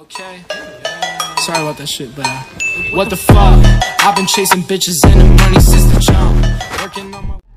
Okay. Sorry about that shit, but uh, what the fuck? I've been chasing bitches and the money since the jump. Working on my.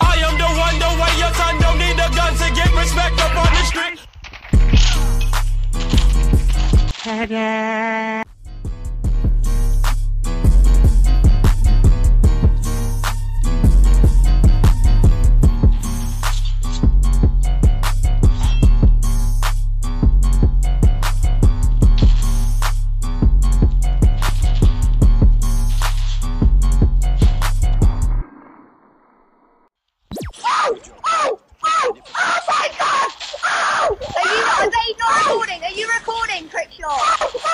I am the one, the way your son don't need a gun to get respect up on the street. trick shot.